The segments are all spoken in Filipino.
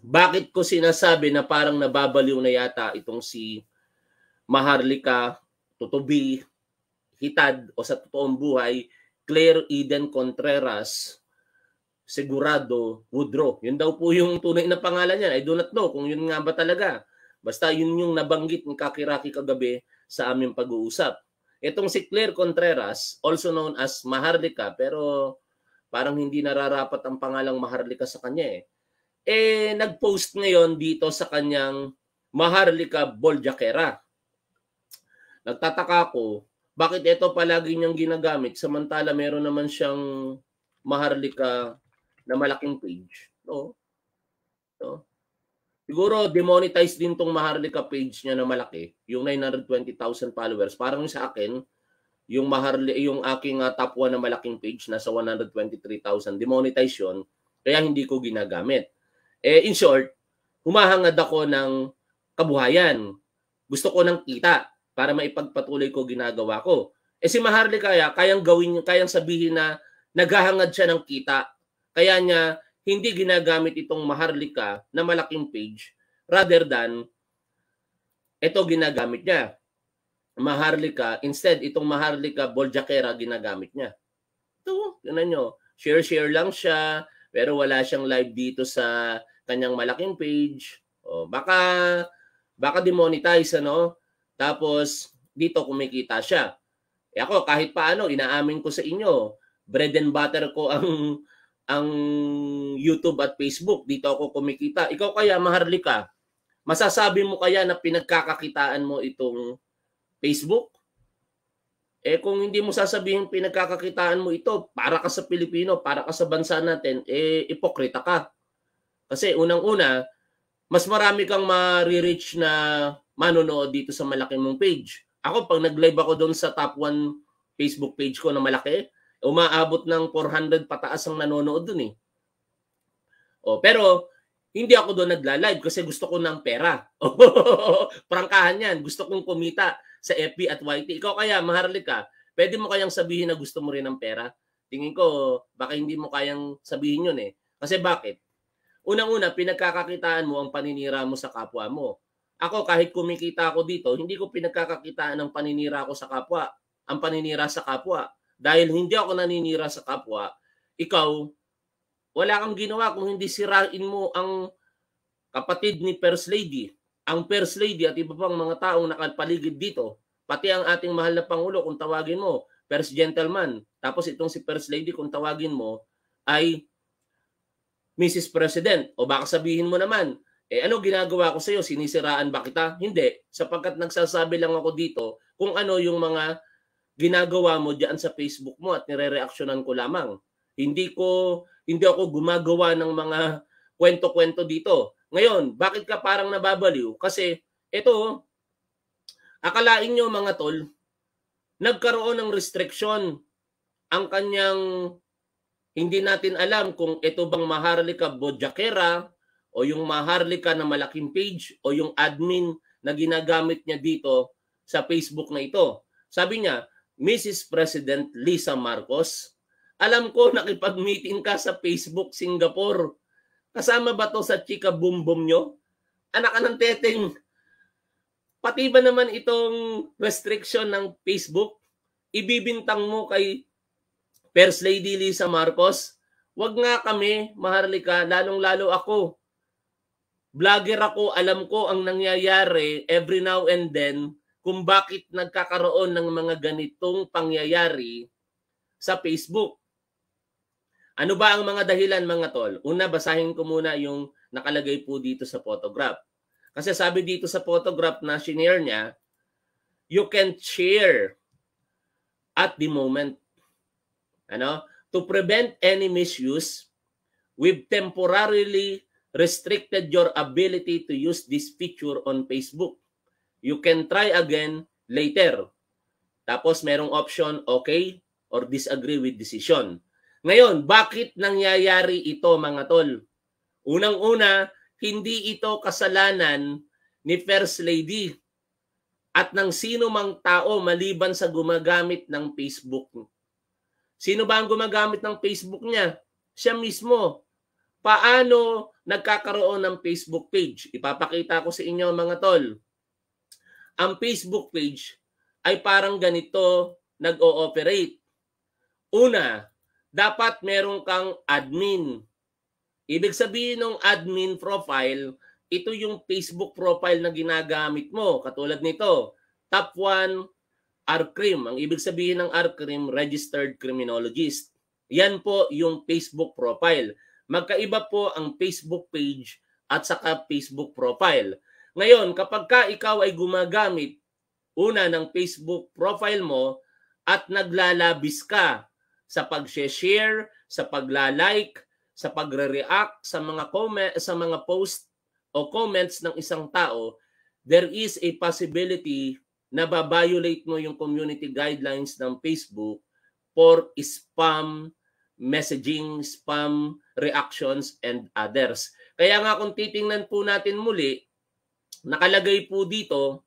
bakit ko sinasabi na parang nababaliw na yata itong si Maharlika, Tutubi, Hitad o sa totoong buhay, Claire Eden Contreras, Segurado, Woodrow. Yun daw po yung tunay na pangalan niya. I do not know kung yun nga ba talaga. Basta yun yung nabanggit ng kakiraki kagabi sa aming pag-uusap. Itong si Claire Contreras, also known as Maharlika, pero parang hindi nararapat ang pangalang Maharlika sa kanya eh. Eh, nag-post ngayon dito sa kanyang Maharlika Boljakera. Nagtataka ko, bakit ito palagi niyang ginagamit samantala meron naman siyang Maharlika na malaking page. No? No? Siguro demonetize din tong Maharlika page niya na malaki, yung 920,000 followers. Parang sa akin, yung Maharli yung aking uh, top 1 na malaking page nasa 123,000 demonetize yun, kaya hindi ko ginagamit. Eh in short, humahangad ako ng kabuhayan. Gusto ko ng kita para maipagpatuloy ko ginagawa ko. Eh si Maharli kaya kayang gawin kayang sabihin na naghahangad siya ng kita. Kaya niya hindi ginagamit itong Maharlika na malaking page rather than ito ginagamit niya. Maharlika, instead itong Maharlika Boljakera ginagamit niya. Ito, yun nyo. Share-share lang siya, pero wala siyang live dito sa kanyang malaking page. O, baka, baka demonetize, ano? Tapos, dito kumikita siya. E ako, kahit paano, inaamin ko sa inyo, bread and butter ko ang ang YouTube at Facebook. Dito ako kumikita. Ikaw kaya, Maharlika, masasabi mo kaya na pinagkakakitaan mo itong Facebook? Eh kung hindi mo sasabihin pinagkakakitaan mo ito, para ka sa Pilipino, para ka sa bansa natin, eh ipokrita ka. Kasi unang-una, mas marami kang ma-reach na manonood dito sa malaki mong page. Ako, pag nag-live ako doon sa top 1 Facebook page ko na malaki, umaabot ng 400 pataas ang nanonood dun eh. O, pero hindi ako doon nagla-live kasi gusto ko ng pera. Prangkahan yan. Gusto kong kumita sa FB at YT. Ikaw kaya, Maharlika, pwede mo kayang sabihin na gusto mo rin ng pera? Tingin ko, baka hindi mo kayang sabihin yun eh. Kasi bakit? Unang-una, pinagkakakitaan mo ang paninira mo sa kapwa mo. Ako, kahit kumikita ako dito, hindi ko pinagkakakitaan ang paninira ko sa kapwa. Ang paninira sa kapwa dahil hindi ako naninira sa kapwa, ikaw, wala kang ginawa kung hindi sirain mo ang kapatid ni First Lady, ang First Lady at iba pang mga taong nakapaligid dito, pati ang ating mahal na Pangulo kung tawagin mo, First Gentleman, tapos itong si First Lady kung tawagin mo ay Mrs. President. O baka sabihin mo naman, eh ano ginagawa ko sa iyo? Sinisiraan ba kita? Hindi. Sapagkat nagsasabi lang ako dito kung ano yung mga ginagawa mo diyan sa Facebook mo at nire-reactionan ko lamang. Hindi ko hindi ako gumagawa ng mga kwento-kwento dito. Ngayon, bakit ka parang nababaliw? Kasi ito, akalain nyo mga tol, nagkaroon ng restriction ang kanyang hindi natin alam kung ito bang Maharlika Bojakera o yung Maharlika na malaking page o yung admin na ginagamit niya dito sa Facebook na ito. Sabi niya, Mrs. President Lisa Marcos, alam ko nakipag-meeting ka sa Facebook Singapore. Kasama ba to sa chika boom boom nyo? Anak ka ng teteng. Pati ba naman itong restriction ng Facebook? Ibibintang mo kay First Lady Lisa Marcos? Wag nga kami, maharlika, lalong-lalo ako. Vlogger ako, alam ko ang nangyayari every now and then kung bakit nagkakaroon ng mga ganitong pangyayari sa Facebook. Ano ba ang mga dahilan mga tol? Una, basahin ko muna yung nakalagay po dito sa photograph. Kasi sabi dito sa photograph na shinare niya, you can share at the moment. Ano? To prevent any misuse, we've temporarily restricted your ability to use this feature on Facebook. You can try again later. Tapos merong option okay or disagree with decision. Ngayon, bakit nangyayari ito mga tol? Unang-una, hindi ito kasalanan ni First Lady at ng sino mang tao maliban sa gumagamit ng Facebook. Sino ba ang gumagamit ng Facebook niya? Siya mismo. Paano nagkakaroon ng Facebook page. Ipapakita ko sa inyo mga tol. Ang Facebook page ay parang ganito nag-ooperate. Una, dapat meron kang admin. Ibig sabihin ng admin profile, ito yung Facebook profile na ginagamit mo. Katulad nito, top 1, RCRIM. Ang ibig sabihin ng RCRIM, Registered Criminologist. Yan po yung Facebook profile. Magkaiba po ang Facebook page at saka Facebook profile. Ngayon, kapag ka ikaw ay gumagamit una ng Facebook profile mo at naglalabis ka sa pag-share, sa pagla-like, sa pagre-react sa mga comment sa mga post o comments ng isang tao, there is a possibility na ba-violate mo yung community guidelines ng Facebook for spam messaging, spam reactions, and others. Kaya nga kung titingnan po natin muli, nakalagay po dito,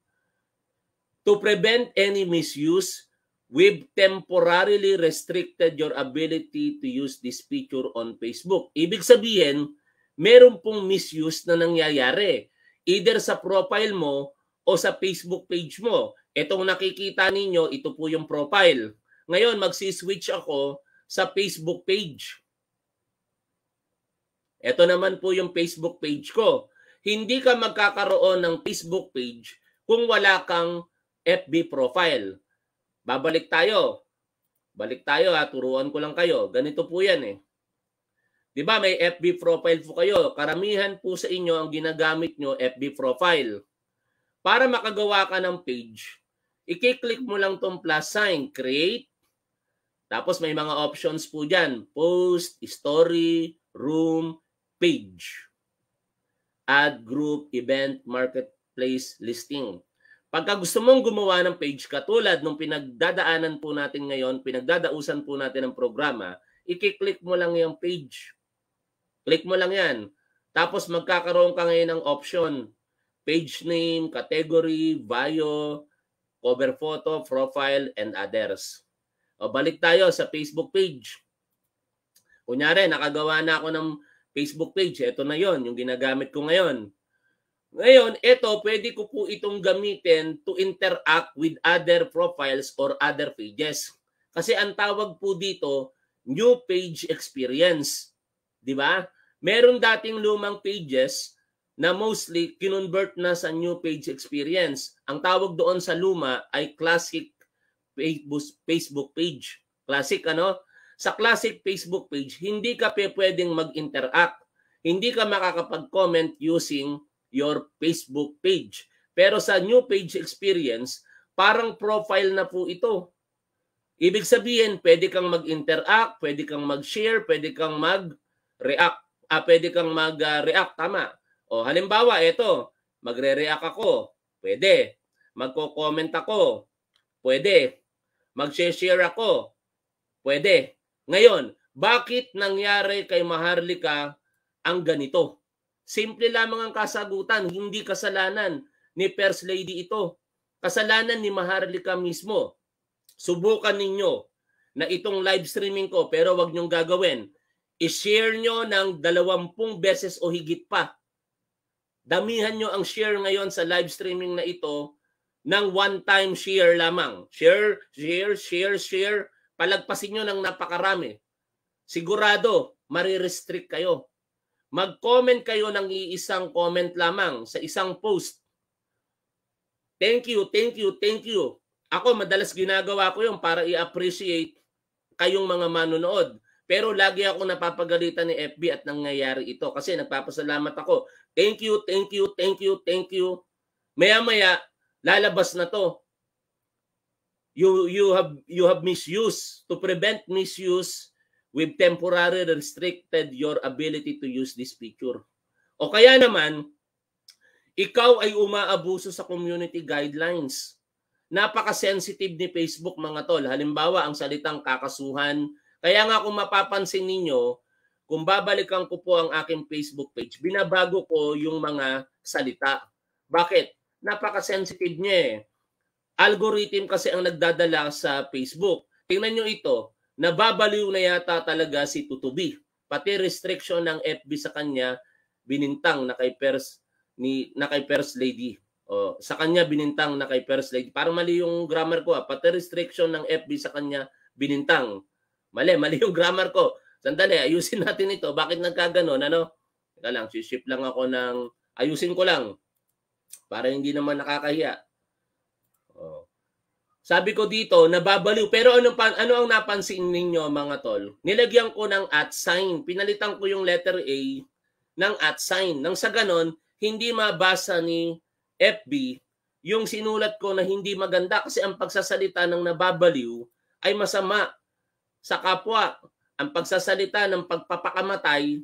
to prevent any misuse, we've temporarily restricted your ability to use this feature on Facebook. Ibig sabihin, meron pong misuse na nangyayari. Either sa profile mo o sa Facebook page mo. Itong nakikita ninyo, ito po yung profile. Ngayon, magsi-switch ako sa Facebook page. Ito naman po yung Facebook page ko. Hindi ka magkakaroon ng Facebook page kung wala kang FB profile. Babalik tayo. Balik tayo ha, turuan ko lang kayo. Ganito po yan eh. 'Di ba may FB profile po kayo? Karamihan po sa inyo ang ginagamit nyo FB profile. Para makagawa ka ng page, i-click mo lang tong plus sign, create, tapos may mga options po dyan. Post, story, room, page. Add group, event, marketplace, listing. Pagka gusto mong gumawa ng page katulad nung pinagdadaanan po natin ngayon, pinagdadausan po natin ng programa, i-click mo lang yung page. Click mo lang yan. Tapos magkakaroon ka ngayon ng option. Page name, category, bio, cover photo, profile, and others. O balik tayo sa Facebook page. Kunyari, nakagawa na ako ng Facebook page. Ito na yon yung ginagamit ko ngayon. Ngayon, ito, pwede ko po itong gamitin to interact with other profiles or other pages. Kasi ang tawag po dito, new page experience. Di ba? Meron dating lumang pages na mostly kinonvert na sa new page experience. Ang tawag doon sa luma ay classic Facebook page. Classic ano? Sa classic Facebook page, hindi ka pwedeng mag-interact. Hindi ka makakapag-comment using your Facebook page. Pero sa new page experience, parang profile na po ito. Ibig sabihin, pwede kang mag-interact, pwede kang mag-share, pwede kang mag-react, ah, pwede kang mag-react, tama. O halimbawa, ito, magre-react ako, pwede. Magko-comment ako, pwede. Mag-share ako. Pwede. Ngayon, bakit nangyari kay Maharlika ang ganito? Simple lamang ang kasagutan, hindi kasalanan ni First Lady ito. Kasalanan ni Maharlika mismo. Subukan ninyo na itong live streaming ko pero wag niyong gagawin. I-share nyo ng dalawampung beses o higit pa. Damihan nyo ang share ngayon sa live streaming na ito ng one-time share lamang. Share, share, share, share. Palagpasin nyo ng napakarami. Sigurado, marirestrict kayo. Mag-comment kayo ng iisang comment lamang sa isang post. Thank you, thank you, thank you. Ako, madalas ginagawa ko yung para i-appreciate kayong mga manonood. Pero lagi ako napapagalitan ni FB at nangyayari ito kasi nagpapasalamat ako. Thank you, thank you, thank you, thank you. Maya-maya, lalabas na to. You you have you have misuse to prevent misuse we've temporarily restricted your ability to use this feature. O kaya naman ikaw ay umaabuso sa community guidelines. Napaka-sensitive ni Facebook mga tol. Halimbawa, ang salitang kakasuhan. Kaya nga kung mapapansin ninyo, kung babalikan ko po ang aking Facebook page, binabago ko yung mga salita. Bakit? napaka-sensitive niya eh. Algorithm kasi ang nagdadala sa Facebook. Tingnan nyo ito, nababaliw na yata talaga si Tutubi. Pati restriction ng FB sa kanya, binintang na kay First ni na kay First Lady. O, sa kanya binintang na kay First Lady. Parang mali yung grammar ko ah. Pati restriction ng FB sa kanya binintang. Mali, mali yung grammar ko. Sandali, ayusin natin ito. Bakit nagkaganon? Ano? Teka lang, sisip lang ako ng... Ayusin ko lang. Para hindi naman nakakahiya. Sabi ko dito, nababaliw. Pero ano, ano ang napansin ninyo mga tol? Nilagyan ko ng at sign. Pinalitan ko yung letter A ng at sign. Nang sa ganon, hindi mabasa ni FB yung sinulat ko na hindi maganda kasi ang pagsasalita ng nababaliw ay masama sa kapwa. Ang pagsasalita ng pagpapakamatay,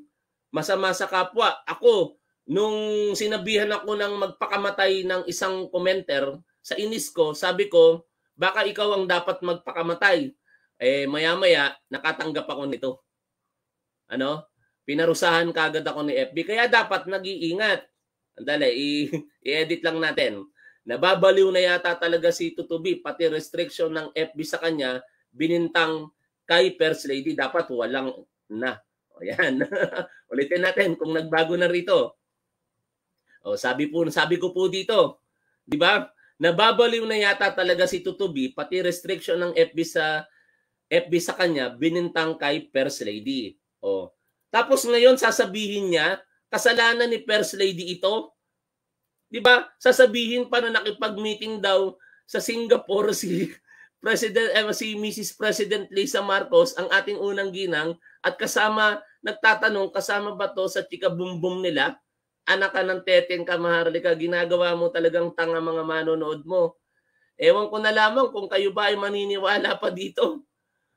masama sa kapwa. Ako, nung sinabihan ako ng magpakamatay ng isang commenter sa inis ko, sabi ko, baka ikaw ang dapat magpakamatay. Eh, maya-maya, nakatanggap ako nito. Ano? Pinarusahan kagad ako ni FB. Kaya dapat nag-iingat. Andali, i-edit lang natin. Nababaliw na yata talaga si Tutubi, pati restriction ng FB sa kanya, binintang kay First Lady, dapat walang na. O yan. Ulitin natin kung nagbago na rito. O sabi po, sabi ko po dito, 'di ba? Nababaliw na yata talaga si Tutubi, pati restriction ng FB sa FB sa kanya, binintang kay First Lady. O. Tapos ngayon sasabihin niya, kasalanan ni First Lady ito. 'Di ba? Sasabihin pa na nakipag-meeting daw sa Singapore si President eh, si Mrs. President Lisa Marcos ang ating unang ginang at kasama nagtatanong kasama ba to sa chika bumbum nila? Anak ka ng teten ka maharlika, ginagawa mo talagang tanga mga manonood mo. Ewan ko na lamang kung kayo ba ay maniniwala pa dito.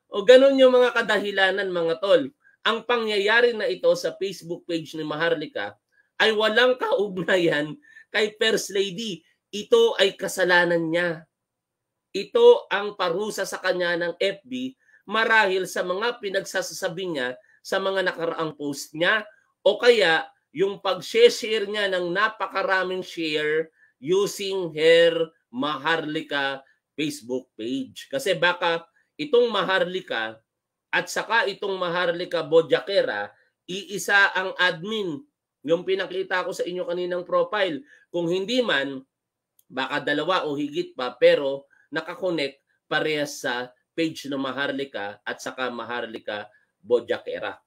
O ganun yung mga kadahilanan mga tol. Ang pangyayari na ito sa Facebook page ni Maharlika ay walang kaugnayan kay First Lady. Ito ay kasalanan niya. Ito ang parusa sa kanya ng FB marahil sa mga pinagsasasabi niya sa mga nakaraang post niya o kaya yung pag-share niya ng napakaraming share using her Maharlika Facebook page. Kasi baka itong Maharlika at saka itong Maharlika Bojakera, iisa ang admin. Yung pinakita ko sa inyo kaninang profile. Kung hindi man, baka dalawa o higit pa, pero nakakonect parehas sa page ng Maharlika at saka Maharlika Bojakera.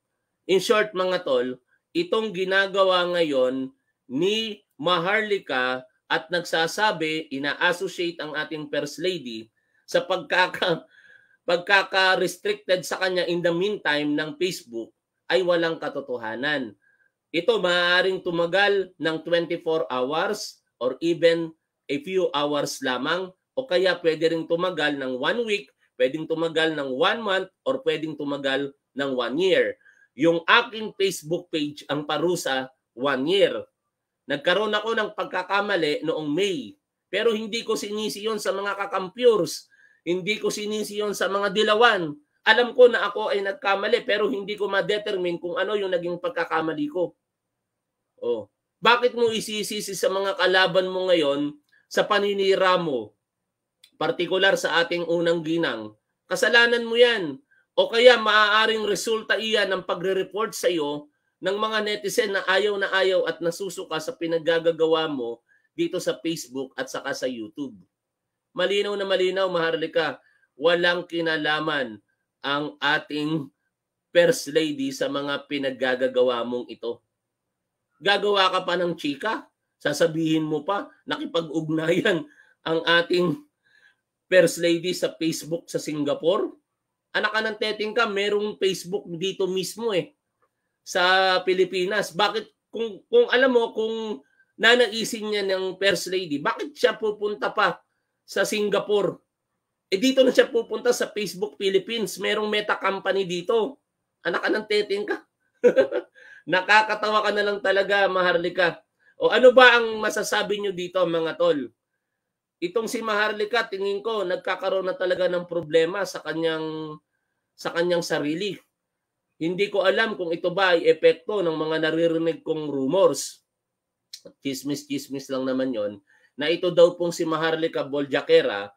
In short mga tol, itong ginagawa ngayon ni Maharlika at nagsasabi, ina-associate ang ating First Lady sa pagkaka pagkaka-restricted sa kanya in the meantime ng Facebook ay walang katotohanan. Ito maaaring tumagal ng 24 hours or even a few hours lamang o kaya pwede ring tumagal ng one week, pwedeng tumagal ng one month or pwedeng tumagal ng one year. Yung aking Facebook page ang parusa one year. Nagkaroon ako ng pagkakamali noong May. Pero hindi ko sinisi yon sa mga kakampures. Hindi ko sinisi yon sa mga dilawan. Alam ko na ako ay nagkamali pero hindi ko ma-determine kung ano yung naging pagkakamali ko. Oh. Bakit mo isisisi sa mga kalaban mo ngayon sa paninira mo? Partikular sa ating unang ginang. Kasalanan mo yan. O kaya maaaring resulta iyan ng pagre-report sa iyo ng mga netizen na ayaw na ayaw at nasusuka sa pinaggagawa mo dito sa Facebook at saka sa YouTube. Malinaw na malinaw, Maharlika, walang kinalaman ang ating First Lady sa mga pinaggagawa mong ito. Gagawa ka pa ng chika, sasabihin mo pa, nakipag-ugnayan ang ating First Lady sa Facebook sa Singapore anak ka ng teting ka, merong Facebook dito mismo eh sa Pilipinas. Bakit kung kung alam mo kung nanaisin niya ng First Lady, bakit siya pupunta pa sa Singapore? Eh dito na siya pupunta sa Facebook Philippines. Merong meta company dito. Anak ka ng teting ka. Nakakatawa ka na lang talaga, Maharlika. O ano ba ang masasabi nyo dito mga tol? Itong si Maharlika, tingin ko, nagkakaroon na talaga ng problema sa kanyang sa kanyang sarili. Hindi ko alam kung ito ba ay epekto ng mga naririnig kong rumors. Chismis-chismis lang naman yon na ito daw pong si Maharlika Boljakera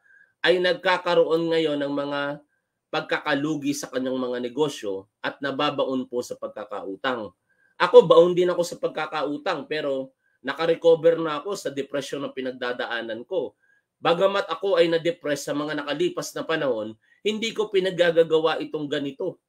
ay nagkakaroon ngayon ng mga pagkakalugi sa kanyang mga negosyo at nababaon po sa pagkakautang. Ako, baon din ako sa pagkakautang pero nakarecover na ako sa depression na pinagdadaanan ko. Bagamat ako ay na-depress sa mga nakalipas na panahon, hindi ko pinagagagawa itong ganito.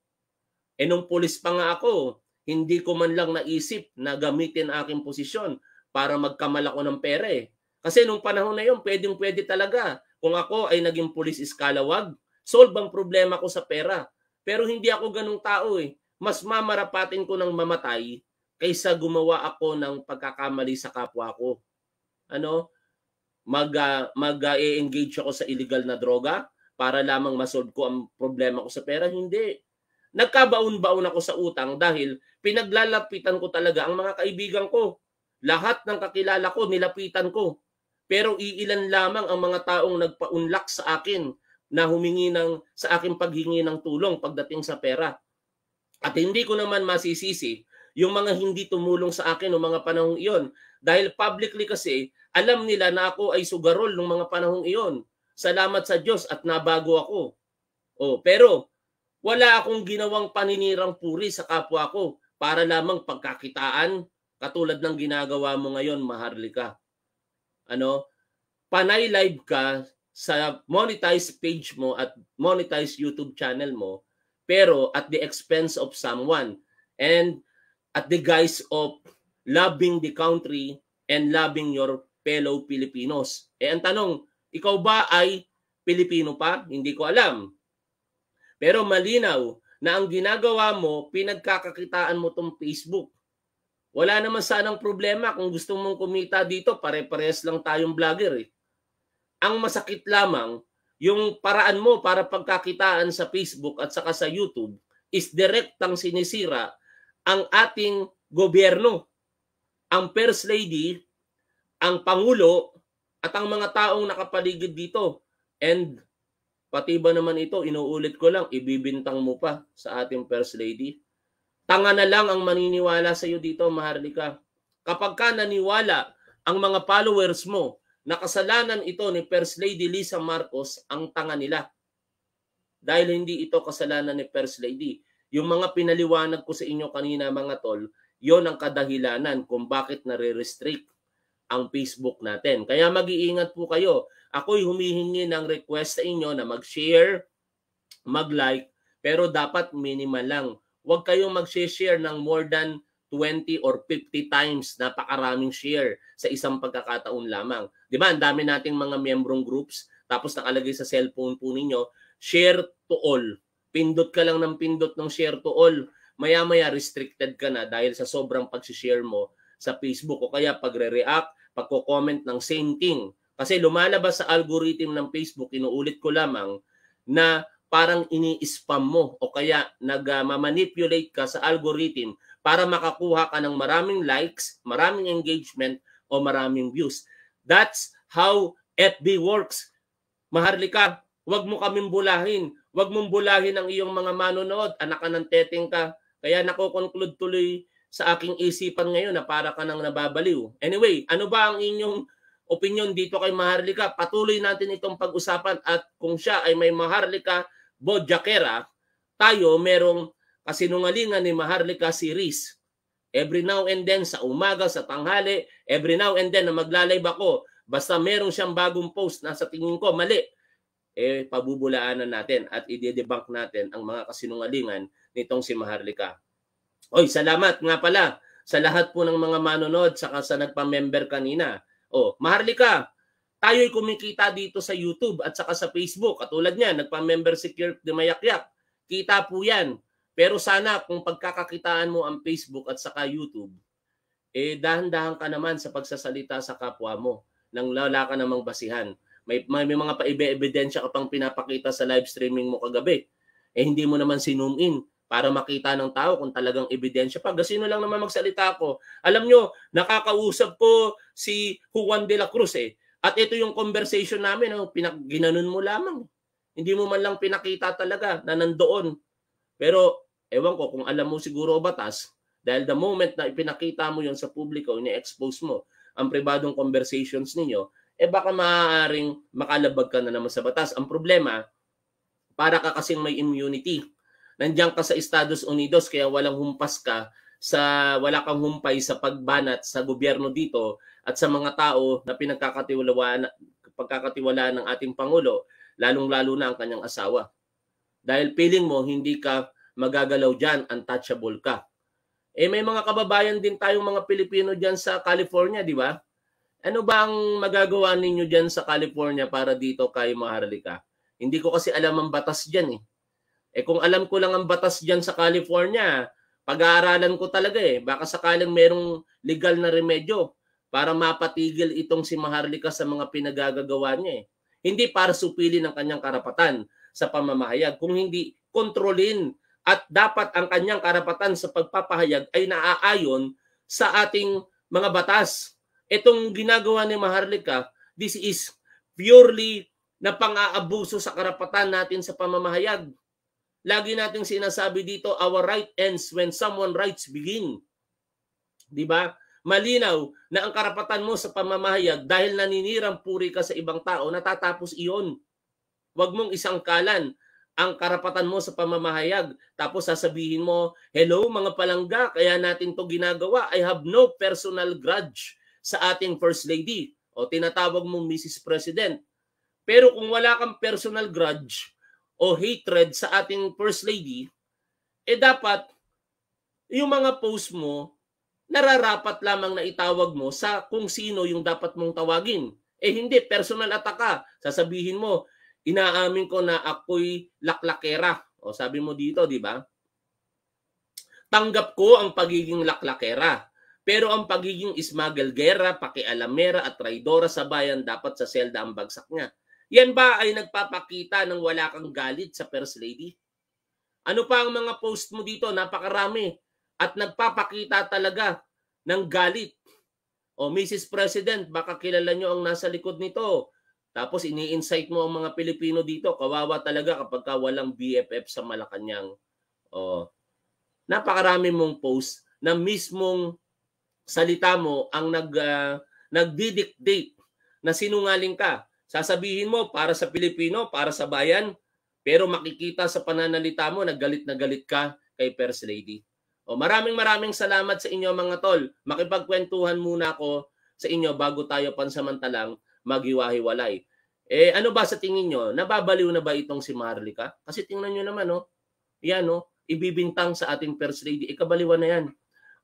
E nung pulis pa nga ako, hindi ko man lang naisip na gamitin aking posisyon para magkamal ako ng pere. Kasi nung panahon na yon, pwedeng pwede talaga. Kung ako ay naging pulis iskalawag, solve ang problema ko sa pera. Pero hindi ako ganung tao eh. Mas mamarapatin ko ng mamatay kaysa gumawa ako ng pagkakamali sa kapwa ko. Ano? Mag uh, mag-engage ako sa illegal na droga para lamang masolve ko ang problema ko sa pera, hindi. Nagkabaon-baon ako sa utang dahil pinaglalapitan ko talaga ang mga kaibigan ko. Lahat ng kakilala ko, nilapitan ko. Pero iilan lamang ang mga taong nagpaunlak sa akin na humingi ng, sa akin paghingi ng tulong pagdating sa pera. At hindi ko naman masisisi yung mga hindi tumulong sa akin noong mga panahong iyon. Dahil publicly kasi, alam nila na ako ay sugarol noong mga panahong iyon. Salamat sa Diyos at nabago ako. Oh, pero wala akong ginawang paninirang puri sa kapwa ko para lamang pagkakitaan katulad ng ginagawa mo ngayon, Maharlika. Ano? Panay live ka sa monetized page mo at monetized YouTube channel mo pero at the expense of someone. And at the guise of loving the country and loving your fellow Filipinos. Eh ang tanong, ikaw ba ay Pilipino pa? Hindi ko alam. Pero malinaw na ang ginagawa mo, pinagkakakitaan mo tong Facebook. Wala naman sanang problema kung gusto mong kumita dito, pare-pares lang tayong vlogger eh. Ang masakit lamang, yung paraan mo para pagkakitaan sa Facebook at saka sa YouTube is direktang sinisira ang ating gobyerno, ang First Lady, ang Pangulo, at ang mga taong nakapaligid dito. And pati ba naman ito, inuulit ko lang, ibibintang mo pa sa ating First Lady. Tanga na lang ang maniniwala sa iyo dito, Maharlika. Kapag ka naniwala ang mga followers mo na kasalanan ito ni First Lady Lisa Marcos, ang tanga nila. Dahil hindi ito kasalanan ni First Lady. Yung mga pinaliwanag ko sa inyo kanina mga tol, yon ang kadahilanan kung bakit nare-restrict ang Facebook natin. Kaya mag-iingat po kayo. Ako'y humihingi ng request sa inyo na mag-share, mag-like, pero dapat minimal lang. Huwag kayong mag-share ng more than 20 or 50 times napakaraming share sa isang pagkakataon lamang. 'Di ba? Ang dami nating mga membrong groups tapos nakalagay sa cellphone po ninyo, share to all. Pindot ka lang ng pindot ng share to all. Maya-maya restricted ka na dahil sa sobrang pag-share mo sa Facebook o kaya pagre-react, pagko-comment ng same thing. Kasi lumalabas sa algorithm ng Facebook, inuulit ko lamang, na parang ini-spam mo o kaya nag-manipulate ka sa algorithm para makakuha ka ng maraming likes, maraming engagement o maraming views. That's how FB works. Maharlika, huwag mo kaming bulahin. Huwag mong bulahin ang iyong mga manonood. Anak ka ng teteng ka. Kaya nako-conclude tuloy sa aking isipan ngayon na para ka nang nababaliw. Anyway, ano ba ang inyong opinion dito kay Maharlika? Patuloy natin itong pag-usapan at kung siya ay may Maharlika Bodjakera, tayo merong kasinungalingan ni Maharlika series. Every now and then sa umaga, sa tanghali, every now and then na maglalay ako, basta merong siyang bagong post na sa tingin ko mali, eh pabubulaanan natin at i-debunk natin ang mga kasinungalingan nitong si Maharlika. Oy, salamat nga pala sa lahat po ng mga manonood saka sa nagpa-member kanina. Oh, Maharlika, tayo'y kumikita dito sa YouTube at saka sa Facebook. Katulad niyan, nagpa-member si Kirk de Mayakyak. Kita po yan. Pero sana kung pagkakakitaan mo ang Facebook at saka YouTube, eh dahan-dahan ka naman sa pagsasalita sa kapwa mo nang wala ka namang basihan. May, may, may mga paibe-ebidensya ka pang pinapakita sa live streaming mo kagabi. Eh hindi mo naman sinum in para makita ng tao kung talagang ebidensya pa. Sino lang naman magsalita ko. Alam nyo, nakakausap ko si Juan de la Cruz eh. At ito yung conversation namin, no? Pinak ginanon mo lamang. Hindi mo man lang pinakita talaga na nandoon. Pero ewan ko kung alam mo siguro batas, dahil the moment na ipinakita mo yon sa publiko, ini-expose mo ang pribadong conversations ninyo, eh baka maaaring makalabag ka na naman sa batas. Ang problema, para ka kasing may immunity. Nandiyan ka sa Estados Unidos kaya walang humpas ka sa wala kang humpay sa pagbanat sa gobyerno dito at sa mga tao na pinagkakatiwalaan pagkakatiwalaan ng ating pangulo, lalong-lalo na ang kanyang asawa. Dahil feeling mo hindi ka magagalaw diyan, untouchable ka. Eh may mga kababayan din tayong mga Pilipino diyan sa California, di ba? Ano ba ang magagawa ninyo diyan sa California para dito kay Maharlika? Hindi ko kasi alam ang batas diyan eh. Eh kung alam ko lang ang batas diyan sa California, pag-aaralan ko talaga eh. Baka sakaling merong legal na remedyo para mapatigil itong si Maharlika sa mga pinagagagawa niya eh. Hindi para supilin ang kanyang karapatan sa pamamahayag, kung hindi kontrolin at dapat ang kanyang karapatan sa pagpapahayag ay naaayon sa ating mga batas. Itong ginagawa ni Maharlika, this is purely na pang-aabuso sa karapatan natin sa pamamahayag. Lagi nating sinasabi dito, our right ends when someone rights begin. 'Di ba? Malinaw na ang karapatan mo sa pamamahayag dahil naninirang puri ka sa ibang tao, natatapos iyon. Huwag mong isang kalan ang karapatan mo sa pamamahayag. Tapos sasabihin mo, hello mga palangga, kaya natin to ginagawa. I have no personal grudge sa ating First Lady. O tinatawag mong Mrs. President. Pero kung wala kang personal grudge, o hatred sa ating First Lady, eh dapat yung mga post mo, nararapat lamang na itawag mo sa kung sino yung dapat mong tawagin. Eh hindi, personal attack ka. Sasabihin mo, inaamin ko na ako'y laklakera. O sabi mo dito, di ba? Tanggap ko ang pagiging laklakera. Pero ang pagiging ismagelgera, pakialamera at traidora sa bayan dapat sa selda ang bagsak niya. Yan ba ay nagpapakita ng wala kang galit sa First Lady? Ano pa ang mga post mo dito? Napakarami. At nagpapakita talaga ng galit. O Mrs. President, baka kilala nyo ang nasa likod nito. Tapos ini-incite mo ang mga Pilipino dito. Kawawa talaga kapag ka walang BFF sa Malacanang. O, napakarami mong post na mismong salita mo ang nag, uh, nagdidictate na sinungaling ka. Sasabihin mo para sa Pilipino, para sa bayan, pero makikita sa pananalita mo na galit na galit ka kay First Lady. O maraming maraming salamat sa inyo mga tol. Makipagkwentuhan muna ako sa inyo bago tayo pansamantalang maghiwa-hiwalay. Eh ano ba sa tingin nyo? Nababaliw na ba itong si Marlica? Kasi tingnan nyo naman, no? Yan, no? Ibibintang sa ating First Lady. Ikabaliwan na yan.